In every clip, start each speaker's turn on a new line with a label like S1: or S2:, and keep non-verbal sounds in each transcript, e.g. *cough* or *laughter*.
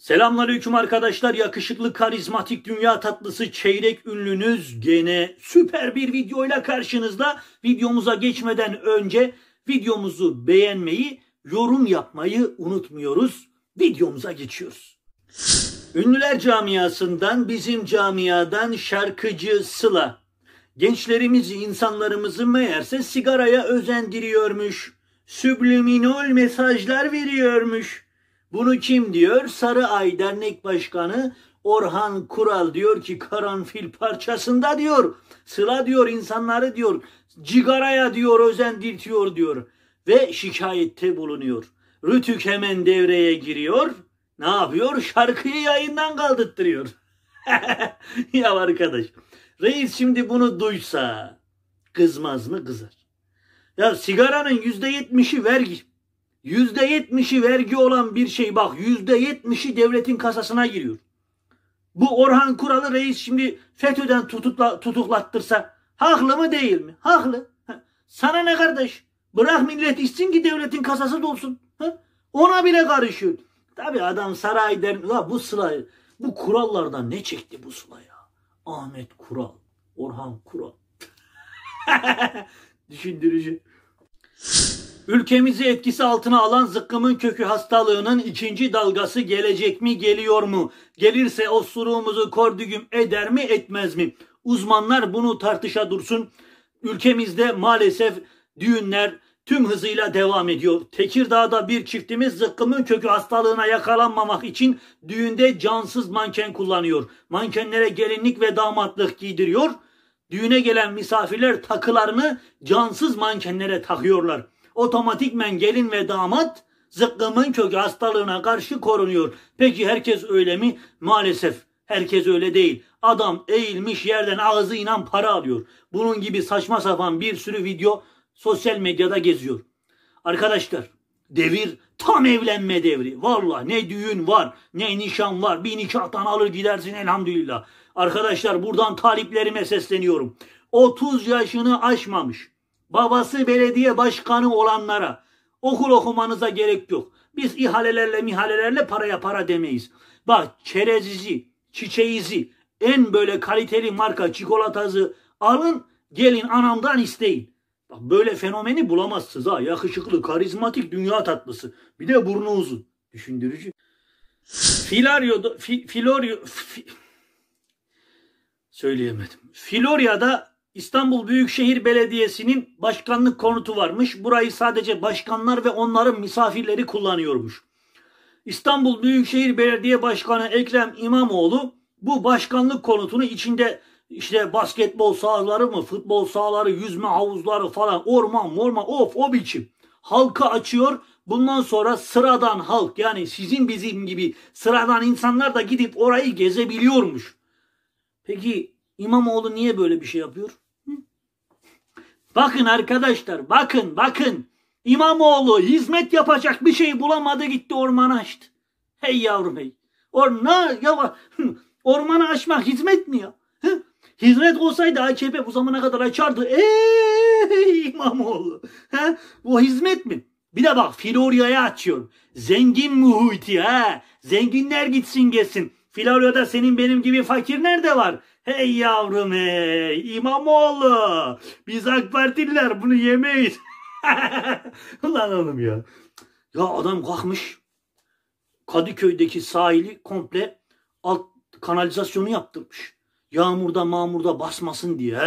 S1: Selamünaleyküm arkadaşlar. Yakışıklı, karizmatik, dünya tatlısı, çeyrek ünlünüz gene süper bir videoyla karşınızda. Videomuza geçmeden önce videomuzu beğenmeyi, yorum yapmayı unutmuyoruz. Videomuza geçiyoruz. Ünlüler camiasından, bizim camiadan şarkıcı Sıla. Gençlerimizi, insanlarımızı meğerse sigaraya özendiriyormuş. Subliminal mesajlar veriyormuş. Bunu kim diyor? Sarı Ay Dernek Başkanı Orhan Kural diyor ki karanfil parçasında diyor. Sıla diyor insanları diyor. Cigaraya diyor özendirtiyor diyor. Ve şikayette bulunuyor. Rütük hemen devreye giriyor. Ne yapıyor? Şarkıyı yayından kaldırttırıyor. *laughs* ya arkadaş. Reis şimdi bunu duysa kızmaz mı? Kızar. Ya sigaranın yüzde yetmişi vergi. Yüzde yetmişi vergi olan bir şey bak yüzde yetmişi devletin kasasına giriyor. Bu Orhan Kural'ı reis şimdi FETÖ'den tutukla, tutuklattırsa haklı mı değil mi? Haklı. Sana ne kardeş? Bırak millet içsin ki devletin kasası dolsun. Ona bile karışıyor. Tabi adam saray der, ya bu sıra bu kurallardan ne çekti bu sıra ya? Ahmet Kural, Orhan Kural. *laughs* Düşündürücü. Ülkemizi etkisi altına alan zıkkımın kökü hastalığının ikinci dalgası gelecek mi geliyor mu? Gelirse osuruğumuzu kordügüm eder mi etmez mi? Uzmanlar bunu tartışa dursun. Ülkemizde maalesef düğünler tüm hızıyla devam ediyor. Tekirdağ'da bir çiftimiz zıkkımın kökü hastalığına yakalanmamak için düğünde cansız manken kullanıyor. Mankenlere gelinlik ve damatlık giydiriyor. Düğüne gelen misafirler takılarını cansız mankenlere takıyorlar otomatikmen gelin ve damat zıkkımın kökü hastalığına karşı korunuyor. Peki herkes öyle mi? Maalesef herkes öyle değil. Adam eğilmiş yerden ağzıyla para alıyor. Bunun gibi saçma sapan bir sürü video sosyal medyada geziyor. Arkadaşlar devir tam evlenme devri. Valla ne düğün var ne nişan var. Bir nikahtan alır gidersin elhamdülillah. Arkadaşlar buradan taliplerime sesleniyorum. 30 yaşını aşmamış babası belediye başkanı olanlara okul okumanıza gerek yok. Biz ihalelerle mihalelerle paraya para demeyiz. Bak çerezizi, çiçeğizi, en böyle kaliteli marka çikolatası alın gelin anamdan isteyin. Bak böyle fenomeni bulamazsınız ha. Yakışıklı, karizmatik, dünya tatlısı. Bir de burnu uzun. Düşündürücü. Filario, fi, Filorio, fi, söyleyemedim. Florya'da İstanbul Büyükşehir Belediyesi'nin başkanlık konutu varmış. Burayı sadece başkanlar ve onların misafirleri kullanıyormuş. İstanbul Büyükşehir Belediye Başkanı Ekrem İmamoğlu bu başkanlık konutunu içinde işte basketbol sahaları mı, futbol sahaları, yüzme havuzları falan, orman, morman, of o biçim. Halka açıyor. Bundan sonra sıradan halk yani sizin bizim gibi sıradan insanlar da gidip orayı gezebiliyormuş. Peki İmamoğlu niye böyle bir şey yapıyor? Bakın arkadaşlar bakın bakın. İmamoğlu hizmet yapacak bir şey bulamadı gitti ormanı açtı. Hey yavrum hey. Orna, ya, *laughs* ormanı açmak hizmet mi ya? Hizmet olsaydı AKP bu zamana kadar açardı. Ey İmamoğlu. Ha? Bu hizmet mi? Bir de bak Florya'ya açıyor. Zengin muhiti ha. Zenginler gitsin gelsin. Florya'da senin benim gibi fakir nerede var? Hey yavrum hey İmamoğlu biz AK Partililer bunu yemeyiz. *laughs* Ulan oğlum ya. Ya adam kalkmış Kadıköy'deki sahili komple alt kanalizasyonu yaptırmış. Yağmurda mağmurda basmasın diye.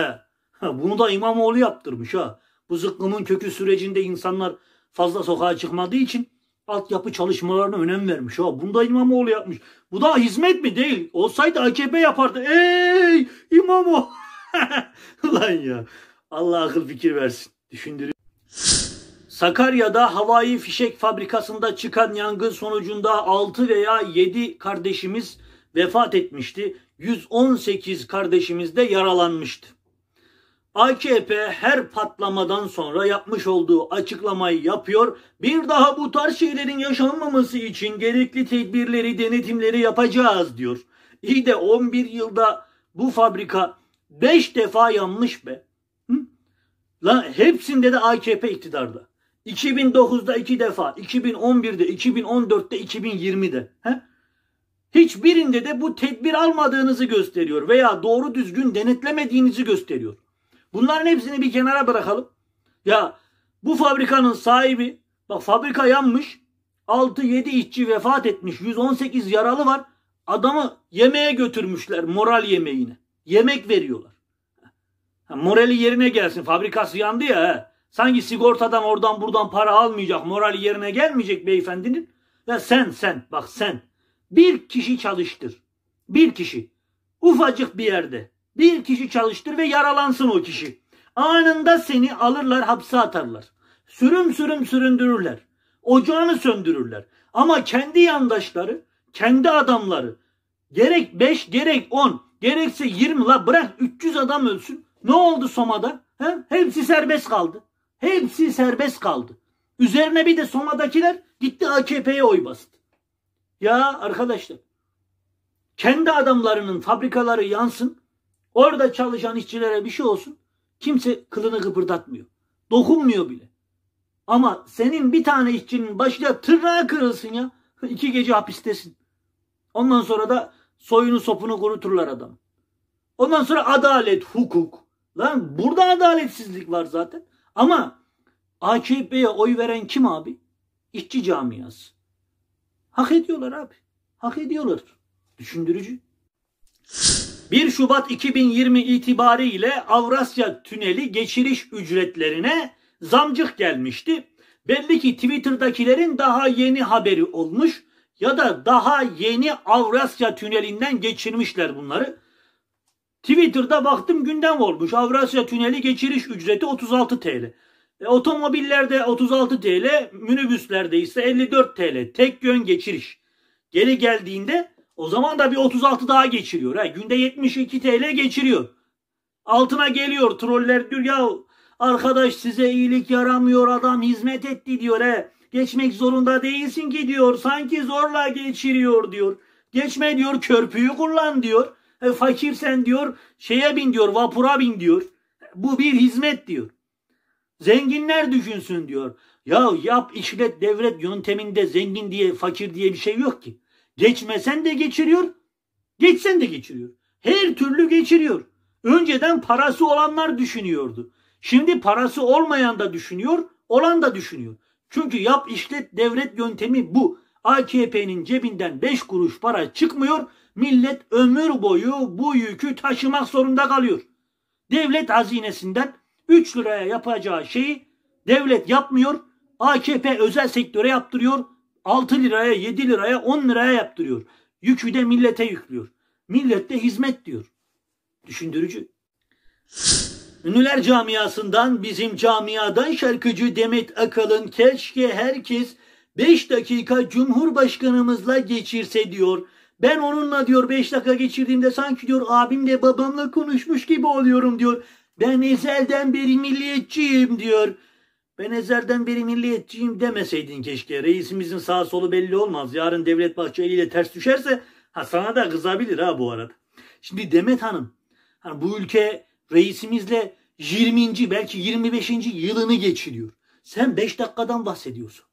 S1: Ha, bunu da İmamoğlu yaptırmış ha. Bu zıkkımın kökü sürecinde insanlar fazla sokağa çıkmadığı için altyapı çalışmalarına önem vermiş. Ha, bunu da İmamoğlu yapmış. Bu da hizmet mi değil? Olsaydı AKP yapardı. Ey İmamoğlu. *laughs* Lan ya. Allah akıl fikir versin. Düşündürüyor. Sakarya'da havai fişek fabrikasında çıkan yangın sonucunda 6 veya 7 kardeşimiz vefat etmişti. 118 kardeşimiz de yaralanmıştı. AKP her patlamadan sonra yapmış olduğu açıklamayı yapıyor. Bir daha bu tarz şeylerin yaşanmaması için gerekli tedbirleri, denetimleri yapacağız diyor. İyi de 11 yılda bu fabrika 5 defa yanmış be. Hı? Lan hepsinde de AKP iktidarda. 2009'da 2 defa, 2011'de, 2014'te, 2020'de. He? Hiçbirinde de bu tedbir almadığınızı gösteriyor veya doğru düzgün denetlemediğinizi gösteriyor. Bunların hepsini bir kenara bırakalım. Ya bu fabrikanın sahibi bak fabrika yanmış 6-7 işçi vefat etmiş 118 yaralı var. Adamı yemeğe götürmüşler moral yemeğine. Yemek veriyorlar. Ha, morali yerine gelsin. Fabrikası yandı ya. He. Sanki sigortadan oradan buradan para almayacak. Morali yerine gelmeyecek beyefendinin. Ya sen sen bak sen bir kişi çalıştır. Bir kişi. Ufacık bir yerde. Bir kişi çalıştır ve yaralansın o kişi. Anında seni alırlar hapse atarlar. Sürüm sürüm süründürürler. Ocağını söndürürler. Ama kendi yandaşları, kendi adamları gerek 5 gerek 10 gerekse 20 la bırak 300 adam ölsün. Ne oldu Soma'da? He? Hepsi serbest kaldı. Hepsi serbest kaldı. Üzerine bir de Soma'dakiler gitti AKP'ye oy bastı. Ya arkadaşlar kendi adamlarının fabrikaları yansın. Orada çalışan işçilere bir şey olsun. Kimse kılını kıpırdatmıyor. Dokunmuyor bile. Ama senin bir tane işçinin başına tırnağı kırılsın ya. iki gece hapistesin. Ondan sonra da soyunu sopunu kuruturlar adam. Ondan sonra adalet, hukuk. Lan burada adaletsizlik var zaten. Ama AKP'ye oy veren kim abi? İşçi camiası. Hak ediyorlar abi. Hak ediyorlar. Düşündürücü. 1 Şubat 2020 itibariyle Avrasya Tüneli geçiriş ücretlerine zamcık gelmişti. Belli ki Twitter'dakilerin daha yeni haberi olmuş ya da daha yeni Avrasya Tüneli'nden geçirmişler bunları. Twitter'da baktım gündem olmuş. Avrasya Tüneli geçiriş ücreti 36 TL. E, otomobillerde 36 TL, minibüslerde ise 54 TL. Tek yön geçiriş. Geri geldiğinde o zaman da bir 36 daha geçiriyor. Ha. Günde 72 TL geçiriyor. Altına geliyor troller diyor ya arkadaş size iyilik yaramıyor adam hizmet etti diyor. He. Geçmek zorunda değilsin ki diyor. Sanki zorla geçiriyor diyor. Geçme diyor körpüyü kullan diyor. E, fakirsen diyor şeye bin diyor vapura bin diyor. Bu bir hizmet diyor. Zenginler düşünsün diyor. Ya yap işlet devlet yönteminde zengin diye fakir diye bir şey yok ki. Geçmesen de geçiriyor. Geçsen de geçiriyor. Her türlü geçiriyor. Önceden parası olanlar düşünüyordu. Şimdi parası olmayan da düşünüyor, olan da düşünüyor. Çünkü yap işlet devlet yöntemi bu. AKP'nin cebinden 5 kuruş para çıkmıyor. Millet ömür boyu bu yükü taşımak zorunda kalıyor. Devlet hazinesinden 3 liraya yapacağı şeyi devlet yapmıyor. AKP özel sektöre yaptırıyor. 6 liraya, 7 liraya, 10 liraya yaptırıyor. Yükü de millete yüklüyor. Millet de hizmet diyor. Düşündürücü. Ünlüler camiasından bizim camiadan şarkıcı Demet Akalın keşke herkes 5 dakika Cumhurbaşkanımızla geçirse diyor. Ben onunla diyor 5 dakika geçirdiğimde sanki diyor abimle babamla konuşmuş gibi oluyorum diyor. Ben ezelden beri milliyetçiyim diyor. Ben ezelden beri milliyetçiyim demeseydin keşke. Reisimizin sağ solu belli olmaz. Yarın Devlet Bahçeli ile ters düşerse ha sana da kızabilir ha bu arada. Şimdi Demet Hanım hani bu ülke reisimizle 20. belki 25. yılını geçiriyor. Sen 5 dakikadan bahsediyorsun.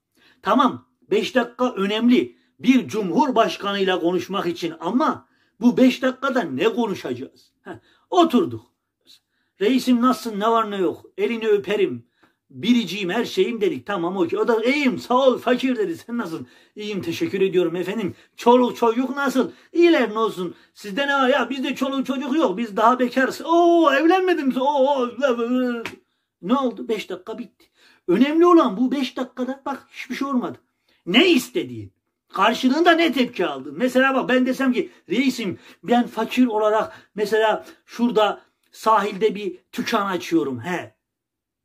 S1: Tamam 5 dakika önemli bir cumhurbaşkanıyla konuşmak için ama bu 5 dakikada ne konuşacağız? Heh, oturduk. Reisim nasılsın ne var ne yok elini öperim biriciyim her şeyim dedik tamam okey. O da iyiyim sağ ol fakir dedi sen nasılsın? İyiyim teşekkür ediyorum efendim. Çoluk çocuk nasıl? İyiler ne olsun? Sizde ne var ya bizde çoluk çocuk yok biz daha bekarız. Oo evlenmedim. Oo, ne oldu? Beş dakika bitti. Önemli olan bu beş dakikada bak hiçbir şey olmadı. Ne istediğin? Karşılığında ne tepki aldın? Mesela bak ben desem ki reisim ben fakir olarak mesela şurada sahilde bir tükan açıyorum. He.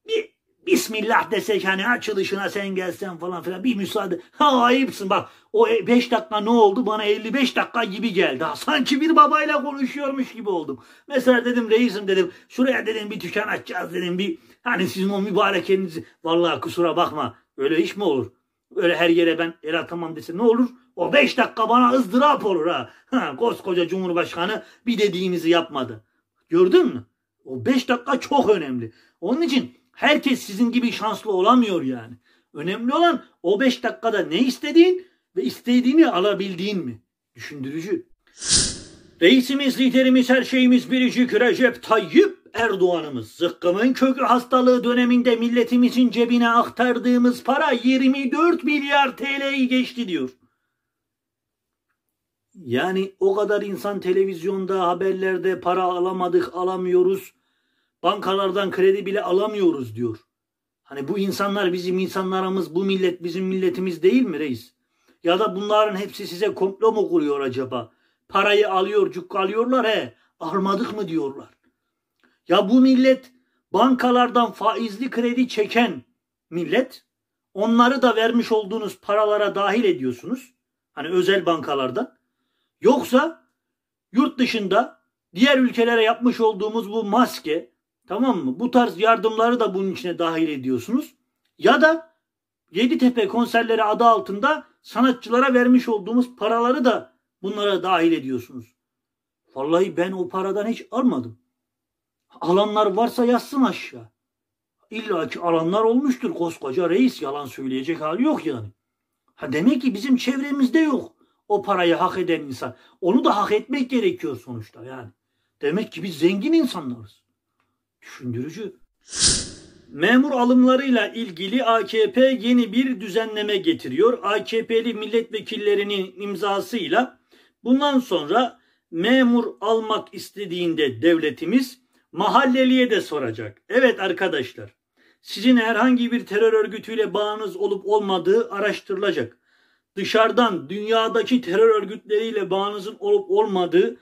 S1: Bir Bismillah desek hani açılışına sen gelsen falan filan bir müsaade. Ha ayıpsın bak o 5 dakika ne oldu bana 55 dakika gibi geldi. Ha, sanki bir babayla konuşuyormuş gibi oldum. Mesela dedim reisim dedim şuraya dedim bir tükan açacağız dedim bir hani sizin o mübarekenizi vallahi kusura bakma öyle iş mi olur? Öyle her yere ben el atamam dese ne olur? O 5 dakika bana ızdırap olur ha. ha. Koskoca Cumhurbaşkanı bir dediğimizi yapmadı. Gördün mü? O 5 dakika çok önemli. Onun için Herkes sizin gibi şanslı olamıyor yani. Önemli olan o 5 dakikada ne istediğin ve istediğini alabildiğin mi? Düşündürücü. Reisimiz, liderimiz, her şeyimiz biricik Recep Tayyip Erdoğan'ımız. Zıkkımın kökü hastalığı döneminde milletimizin cebine aktardığımız para 24 milyar TL'yi geçti diyor. Yani o kadar insan televizyonda, haberlerde para alamadık, alamıyoruz. Bankalardan kredi bile alamıyoruz diyor. Hani bu insanlar bizim insanlarımız, bu millet bizim milletimiz değil mi reis? Ya da bunların hepsi size komplo mu kuruyor acaba? Parayı alıyor, cuk alıyorlar he. Almadık mı diyorlar. Ya bu millet bankalardan faizli kredi çeken millet onları da vermiş olduğunuz paralara dahil ediyorsunuz. Hani özel bankalardan. Yoksa yurt dışında diğer ülkelere yapmış olduğumuz bu maske tamam mı? Bu tarz yardımları da bunun içine dahil ediyorsunuz. Ya da Yeditepe konserleri adı altında sanatçılara vermiş olduğumuz paraları da bunlara dahil ediyorsunuz. Vallahi ben o paradan hiç almadım. Alanlar varsa yazsın aşağı. İlla ki alanlar olmuştur koskoca reis yalan söyleyecek hali yok yani. Ha demek ki bizim çevremizde yok o parayı hak eden insan. Onu da hak etmek gerekiyor sonuçta yani. Demek ki biz zengin insanlarız. Düşündürücü. Memur alımlarıyla ilgili AKP yeni bir düzenleme getiriyor. AKP'li milletvekillerinin imzasıyla bundan sonra memur almak istediğinde devletimiz mahalleliye de soracak. Evet arkadaşlar sizin herhangi bir terör örgütüyle bağınız olup olmadığı araştırılacak. Dışarıdan dünyadaki terör örgütleriyle bağınızın olup olmadığı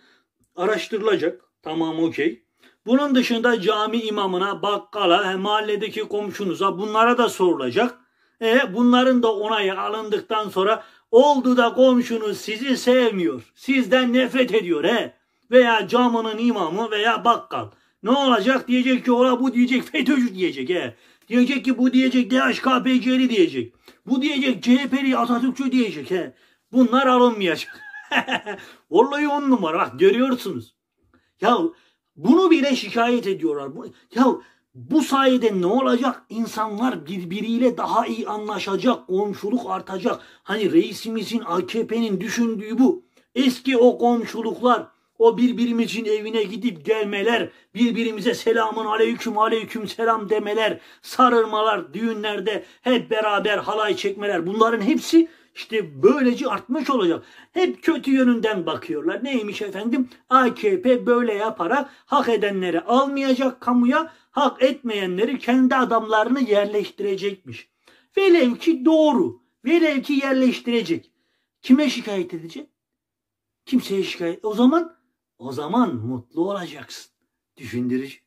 S1: araştırılacak. Tamam okey. Bunun dışında cami imamına, bakkala, mahalledeki komşunuza bunlara da sorulacak. E, bunların da onayı alındıktan sonra oldu da komşunuz sizi sevmiyor. Sizden nefret ediyor he. Veya camının imamı veya bakkal. Ne olacak? Diyecek ki ola bu diyecek FETÖ'cü diyecek he. Diyecek ki bu diyecek DHKPC'li diyecek. Bu diyecek CHP'li Atatürkçü diyecek he. Bunlar alınmayacak. *laughs* Vallahi on numara bak görüyorsunuz. Ya bunu bile şikayet ediyorlar. Ya bu sayede ne olacak? İnsanlar birbiriyle daha iyi anlaşacak, komşuluk artacak. Hani reisimizin AKP'nin düşündüğü bu. Eski o komşuluklar, o birbirimizin evine gidip gelmeler, birbirimize selamun aleyküm aleyküm selam demeler, sarılmalar, düğünlerde hep beraber halay çekmeler bunların hepsi işte böylece artmış olacak. Hep kötü yönünden bakıyorlar. Neymiş efendim? AKP böyle yaparak hak edenleri almayacak kamuya, hak etmeyenleri kendi adamlarını yerleştirecekmiş. Velev ki doğru. Velev ki yerleştirecek. Kime şikayet edecek? Kimseye şikayet. O zaman o zaman mutlu olacaksın. Düşündürücü.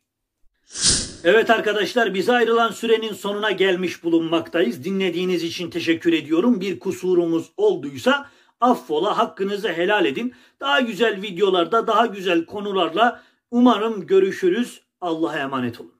S1: Evet arkadaşlar bize ayrılan sürenin sonuna gelmiş bulunmaktayız. Dinlediğiniz için teşekkür ediyorum. Bir kusurumuz olduysa affola hakkınızı helal edin. Daha güzel videolarda daha güzel konularla umarım görüşürüz. Allah'a emanet olun.